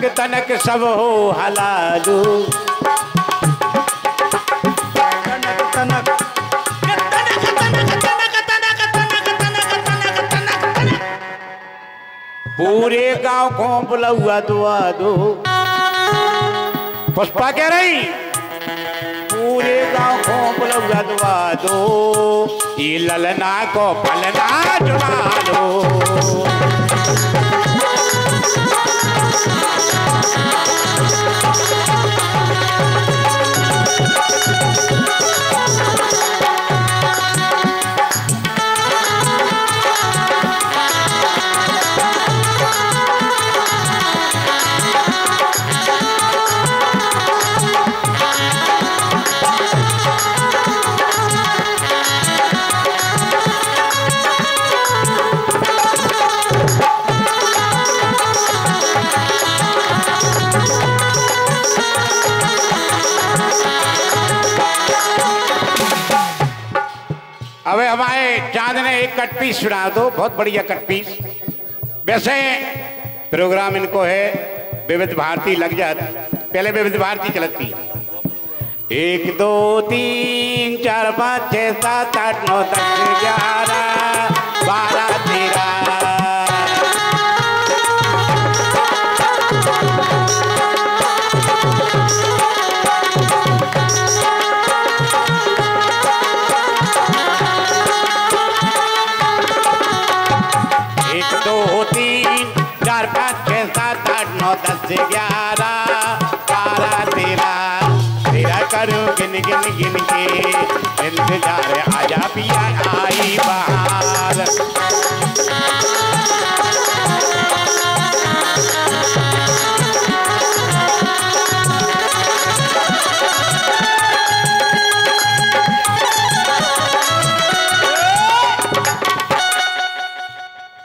तनक तनक सब हो हलालू। पूरे गाँव को बुलौआ दुआ दो। पुष्पा कह रही, पूरे गाँव को बुलौआ दुआ दो। ये ललना को पलना जुड़ा दो। अबे हमारे चाँद ने एक कट पीस सुना दो, बहुत बढ़िया कट पीस। वैसे प्रोग्राम इनको है, विविध भारती लग जाती। पहले विविध भारती चलती एक, दो, तीन, चार, पाँच छः सात, आठ, नौ, दस, ग्यारह, बारह ग्यारह तेरह तेरह करूँ गिन गिन गिन के। इंतज़ार आजा पिया आई बहार।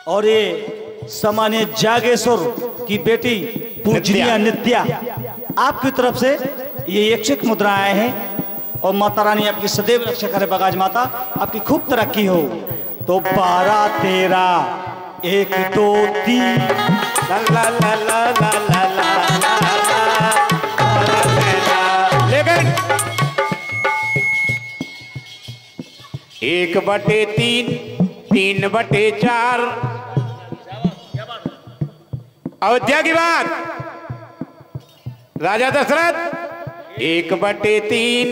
और ये सामान्य जागेश्वर की बेटी पूजनिया नित्या। आपकी तरफ़ से ये यक्षिक मुद्रा आए हैं और माता रानी आपकी सदैव रक्षा करे बगाज माता आपकी खूब तरक्की हो। तो बारह तेरा एक दो तीन ला ला ला ला ला ला ला एक बटे तीन तीन बटे चार। अयोध्या की बात। राजा दशरथ एक बटे तीन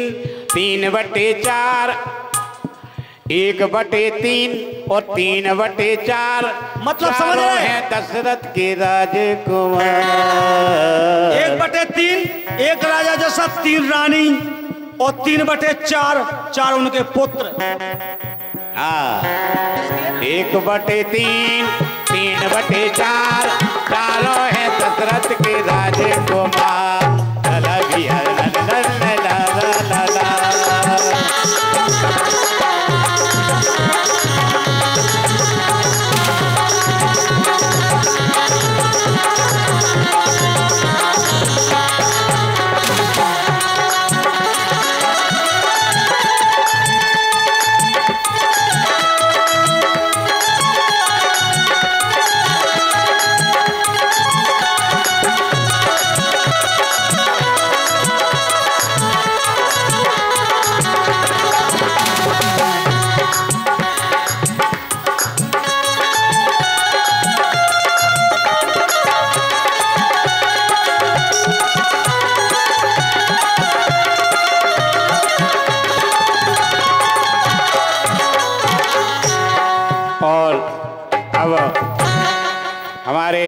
तीन बटे चार। एक बटे तीन और तीन बटे चार। मतलब समझ रहे? हैं? दशरथ के राजकुमार। एक बटे तीन एक राजा जैसा तीन रानी और तीन बटे चार चार उनके पुत्र। हाँ एक बटे तीन तीन बटे चार। चारों हैं दशरथ के राजकुमार